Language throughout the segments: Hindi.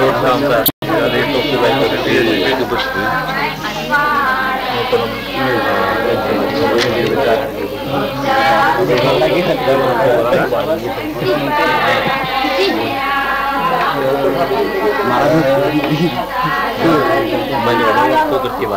programda yani banyak orang kecewa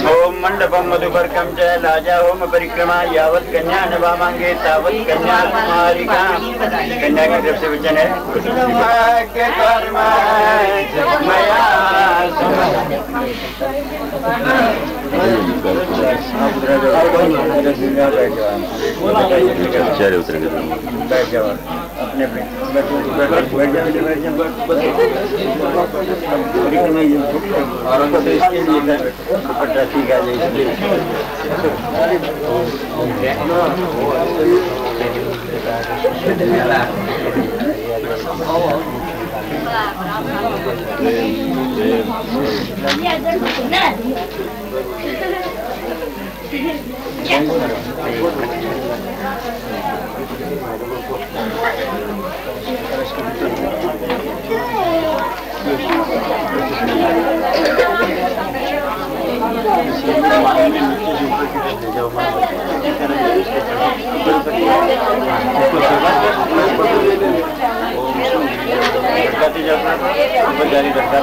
ओम मंडपम मधुपर्कम च लाजा होम परिक्रमा यावत कन्या नवा मांगे तावत कन्या कुमारिका। कन्या की तरफ़ से वचन है। उतरेंगे। अपने अपने बैठो बैठ बैठ जाओ बैठ जाओ परिक्रमा ये और उनको तो इसके लिए घर दुपट्टा ठीक है इसलिए जाती dari dekat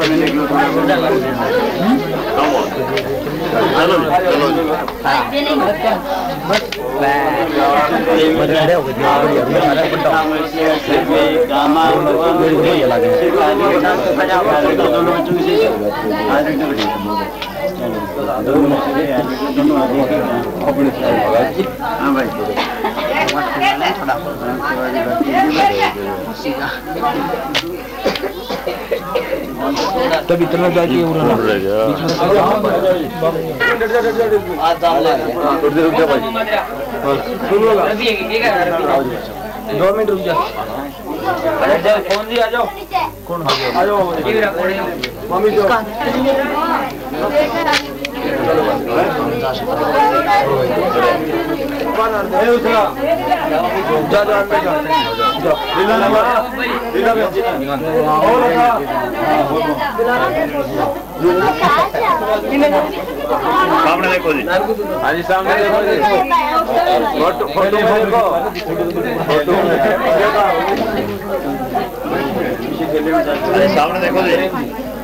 में निकलो हाँ भाई। तब इतना जाके उड़ा उड़ रहेगा रुक जा भाई दो मिनट रुक जा। फ़ोन जी आ जाओ। कौन आ जाओ। मम्मी जो ए उतरा जा जा अंदर जा जा लीला लगा लीला में और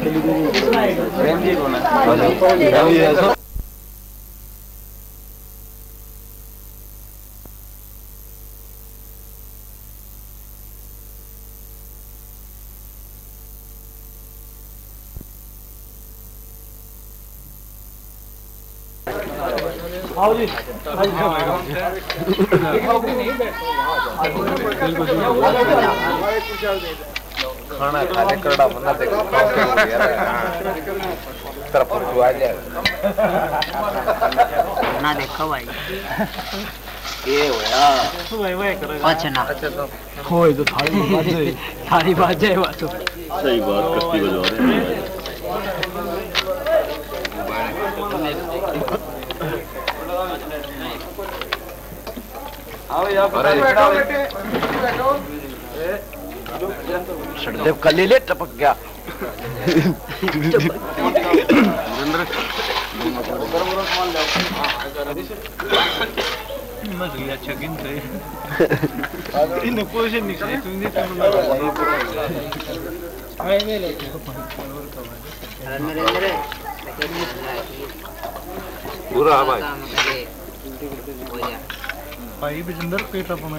लगा सामने देखो जी हाँ जी सामने देखो जी फ़ोटो फ़ोटो देखो अरे खाना खाने करड़ा मना देख तरफ़ को आ जाए ना देखो भाई। ये होया अच्छा ना होए तो थाली बाजे। थारी बात जाए बात। तो सही बात कस्ती बजा रहे हैं। आओ यार सड़देव का ले ले टपक गया पूरा भाई भाई बिजंदर पेट अपना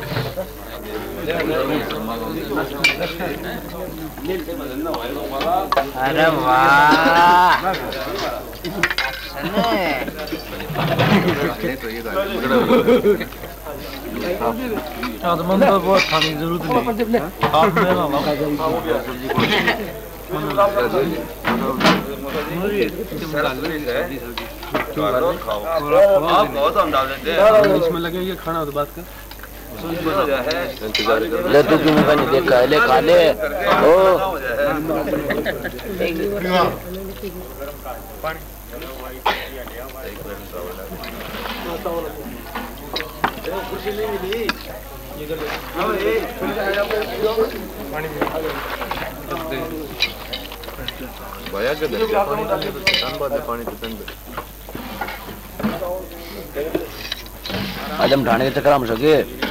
अरे वाह। तो बहुत खाने की ज़रूरत नहीं आप आप बहुत हम डाल हैं। इसमें लगेगा खाना तो बात कर। ले तू क्यों मुझे नहीं देखा ले खा ले ओ आज हम ठाणे के चक्कर हम सके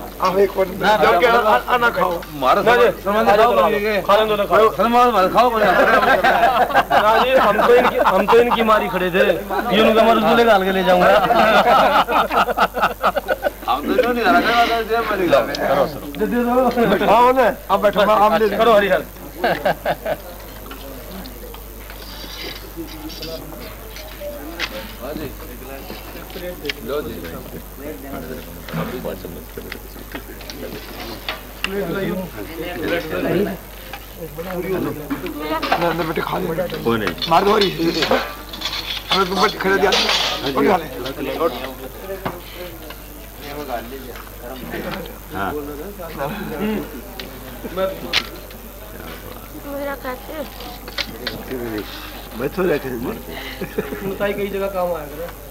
जो एक और जब के आना खाओ मारा सलमान खाओ खाने दो ना खाओ सलमान मार खाओ बना ना जी हम तो इनकी हम तो इनकी मारी खड़े थे ये उनका मर उसको निकाल के ले जाऊँगा हम तो नहीं आ रहा था जब मर गया हाँ ना अब बैठो आप ले करो हरिहर लो जी अंदर बैठे खा ले कोई नहीं मार दो हरी हमें तुम बैठ खड़े दिया और खा ले हाँ। मेरा बैठो रहते हैं। कई जगह काम आया करे।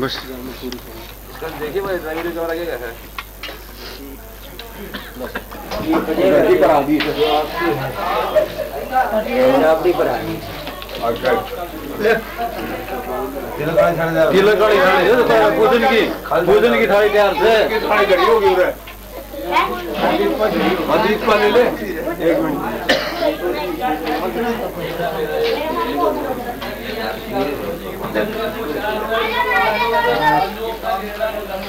बस। देखिए भाई ड्राइवर है किलो कड़ी खाने ये तो भोजन की भोजन की थाली तैयार पा ले ले। एक मिनट।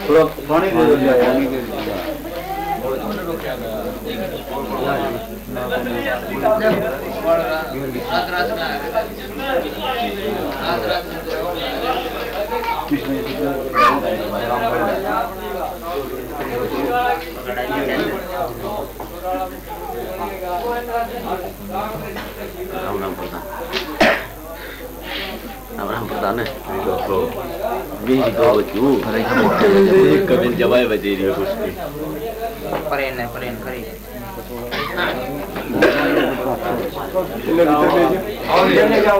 थोड़ा पानी दे दो पानी दे दो राम राम प्रधान राम राम प्रधान है मेरी दो बच्चू कभी जवाए बजे रही है कुछ परेन है परेन करे जाओ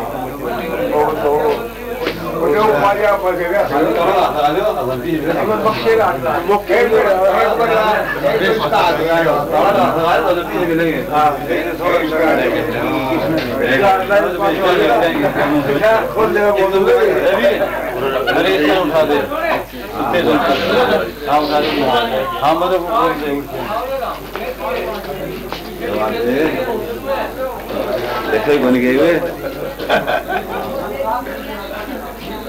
हाँ उठा दे हाँ मतलब देखो बन गए हुए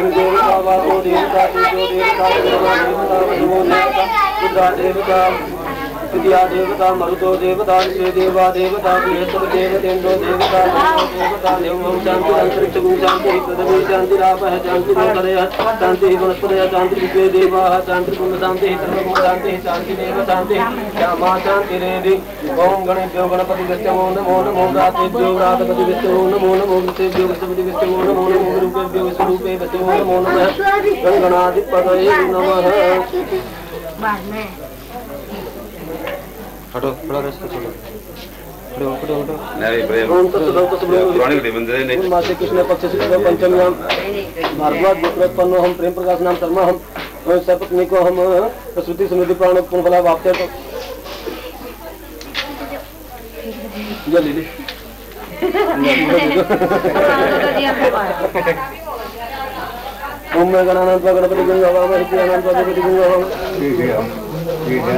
अन्तरिक्षे पयोगाः पैसदेहि परितः सर्वपर्यं नमस्नो राजमकृष्णो सत्ये सोमितो सूरजो देवता वासो देवता तेजो देवता देवता देवता देवता देवता, मरुतो देवता विश्वे देवा देवता, बृहस्पति देवतेन्द्रो देवता देवता, देवं शांति, अंतरिक्षगुं शांति पृथ्वी शांति रापः शांति नोकरयः शांति, वनस्पतयः शांति विश्वे देवाः शांति कुंड शांति सर्वगुण शांति शांति देव शांति, श्यामा शांति रेदि ओम गणेभ्यो गणपतिभ्यो नमो नमो रातेभ्यो रातपतिभ्यो नमो नमो विश्वेभ्यो विश्वपतिभ्यो नमो नमो रूपेभ्यो विश्वरूपेभ्यो नमो नमः। गणगणाधिपतये नमः। बाद में हटो थोड़ा रेस्ट करो नहीं ओम तत्सदौ पुरानी है नहीं मासे कृष्ण पक्ष शुक्ल पंचम्याम भार्गवत गोत्रोत्पन्नो हम प्रेम प्रकाश नाम शर्मा हम सपत्नी को हम श्रुति समृद्धि प्राण उत्पन्न फला वाप्ते तो। जल्दी दी ओम मैं गणानंद गणपति गंगा वाम हित अनंत गणपति वाम ठीक है ठीक है।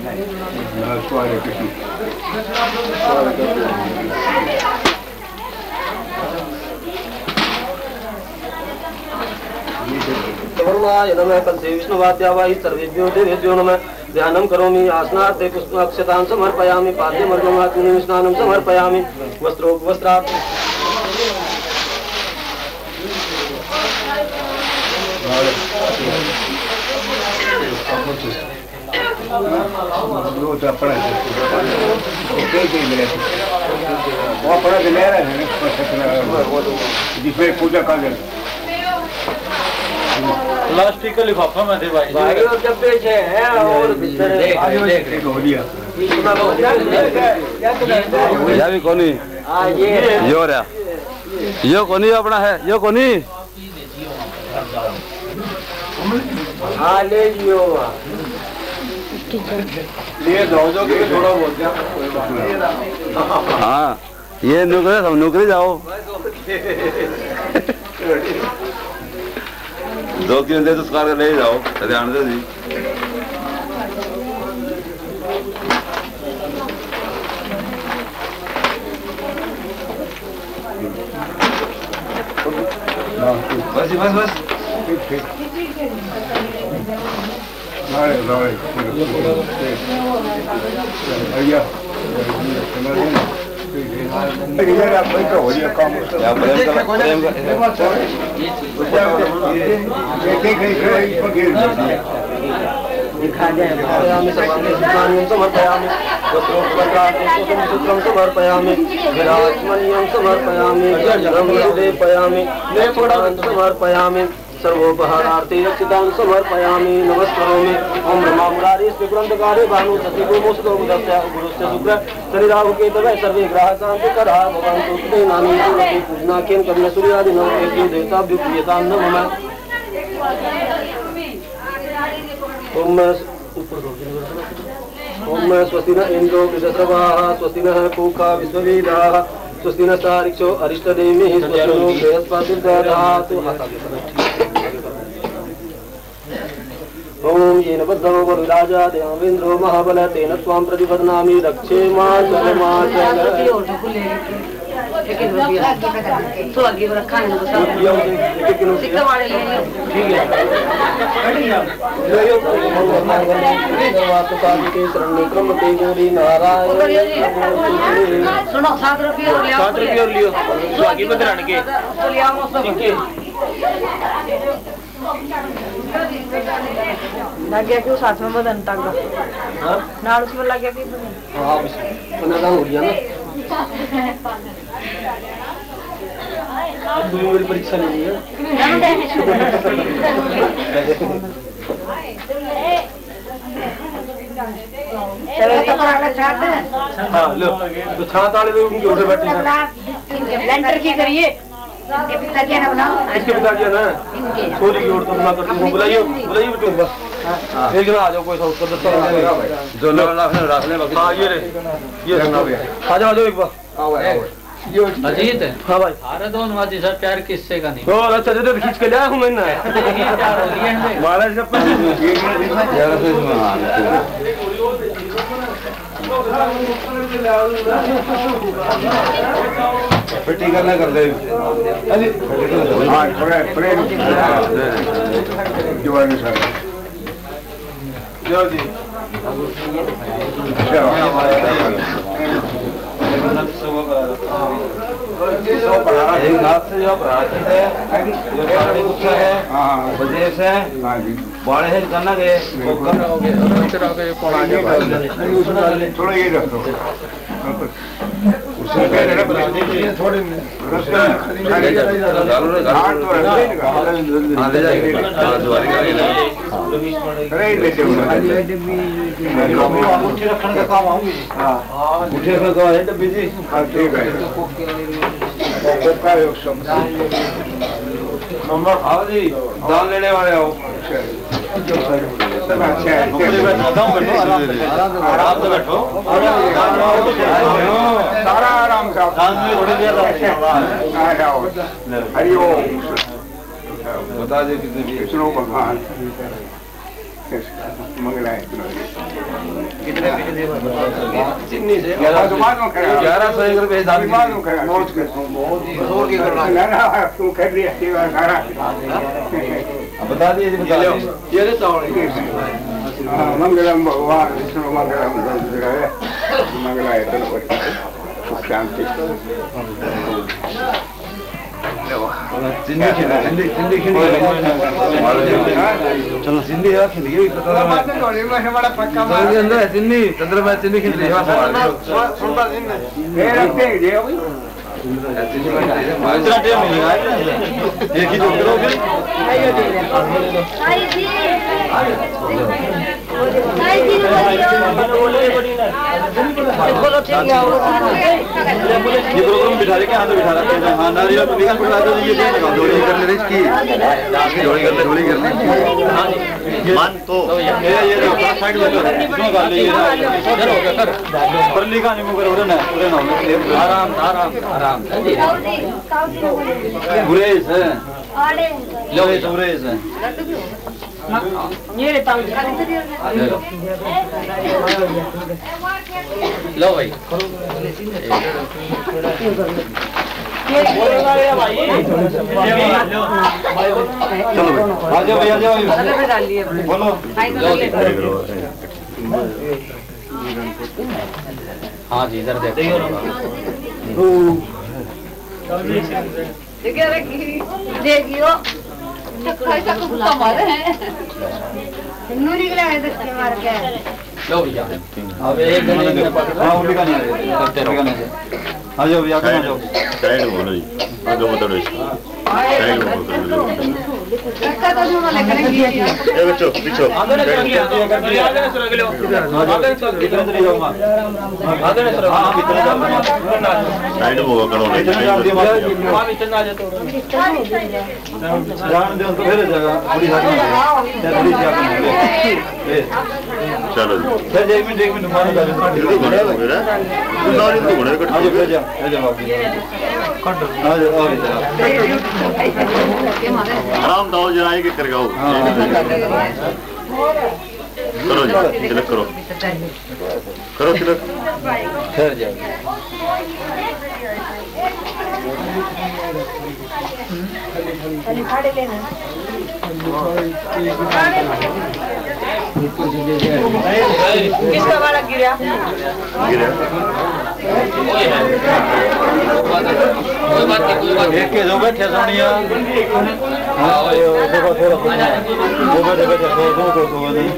नमः सर्वेभ्यो देवेभ्यो नमः ध्यानं करोमि आसनार्थे पुष्पाक्षतां समर्पयामि पाद्यमर्गमात्मनि स्नानं समर्पयामि वस्त्रो वस्त्रात् वो तो अपना है ओके के लिए वो अपना ले रहा है जिसमें पूजा कर ले प्लास्टिक का लिफाफा में थे भाई एक हो गया या भी कोनी यो रहा यो कोनी अपना है यो कोनी। लिए दो जो के थोड़ा बहुत क्या हाँ। ये नौकरी सब नौकरी जाओ। दो किलो दे तो उसका ले जाओ ध्यान दे जी। बस बस बस। हो समर्पयामि सर्वाणि समर्पयामि सूत्रं समर्पयामि समर्पयामि सर्वोपहारार्थे रक्षितान् समर्पयामि नमस्करोमि। ॐ ब्रह्मा मुरारी स्विग्रन्थकारे भानु सति गोमोस्तो गुदस्य गुरुस्य शुक्र। शनिराहु केतवे सर्वे ग्रहाः शान्तिकरा भवन्तु ते नानी पूजनाख्यं कविना सूर्यादि नव एभ्यो देवताभ्यो प्रियतां नमः ओम ओम स्वस्ति न इन्द्रो वृषस्रवाः स्वस्ति नः पूका विश्ववेदाः स्वस्ति न तारिक्षो अरिष्टनेमिः स्वस्ति नो बृहस्पतिर्दधातु। ॐ येन बद्धो वरुराजा देवेन्द्रो महाबल तेन त्वां प्रतिपदनामि रक्षे मा चल मा चल तो आगे रखा है तो सिक्का वाले ले लियो नारायण सुनो सात रुपये और ले आओ सात रुपये और लियो। तो आगे बदलाने के तो ले आओ सब लग गया क्यों साथ में बदन तक हाँ? नाड़ उसमें लग गया कि हाँ बना हो गया ना। मेरी परीक्षा नहीं है? चलो तो हाँ। तो छात वाले लोग बैठे लेंटर की करिए। पिता क्या ना बनाओ। इसके पिता ना? की ओर तो बना बेटू बस एक जन आ जाओ कोई सा उसको साल जो लोग रख ले रख ले बाकी हाँ ये रे ये सुना। आ जाओ आ जाओ एक बार। अजीत हाँ भाई। अरे दोनों वादी सर प्यार किससे का नहीं? तो अच्छा जैसे खींच के लाया हूँ मैं ना। प्यार हो गया है महाराज सब हाँ, है। पेटी करना कर दे हाँ। थोड़ा प्रेम जवानी सर? जाओ जी एक हाथ से जो प्राचीन है जो पानी गुस्सा है। हाँ प्रदेश है हाँ बड़े है करना के वो करना हो थोड़ा ये रखो उसमें कह रहे ना थोड़े डालो रे, तो हैं। हाँ हाँ तो है हाँ है अच्छा है आराम बता दे कितने सुनो भगवान मंगलाए चिन्नी से बाद में करा ग्यारह सौ एक रुपये तू बता दिए बता दिए ये रे चावल हाँ, मंगलम भगवान विष्णु मंगलम रुद्र मंगलाय तनपति शांति सिंधी खिला सिंधी सिंधी खिला चलो सिंधी है खिल गई पता नहीं के अंदर है सिंधी चंद्र में सिंधी खिल एक ही है ये प्रोग्राम बिठा के हाथ बिठा रखे हैं हाँ नारियल को निकाल बिठा दो ये जोड़ी कर ले इसकी जोड़ी कर ले जोड़ी कर ले मान तो ये ये साइड में तो इसमें कर ले इधर हो गया कर पर लिखा नहीं मुकर उड़ना उड़ना आराम आराम आराम गुरेज है लो है लेता हूँ ले भाई चलो भाई आ जाओ बोलो हाँ जी इधर देखो देखिए देखियो लो भैया अब एक। आ जाओ भैया साइड बोलो जी आगे बताओ साइड बोलो बच्चों पीछे साइड करो माँ थोड़ी सी चलो। एक मिनट एक मिनट मारो जा जल्दी बने गया ना बने कट आराम दाओ जरा एक कर गाओ करो जी तिलक करो करो तिलक ठहर जाओ किसका वाला गिरा गिरे कोई बात नहीं कोई बात नहीं एक के दो बैठे सोनिया हाँ ये देखो थोड़ा दो बैठे बैठे दो दो दो दो नहीं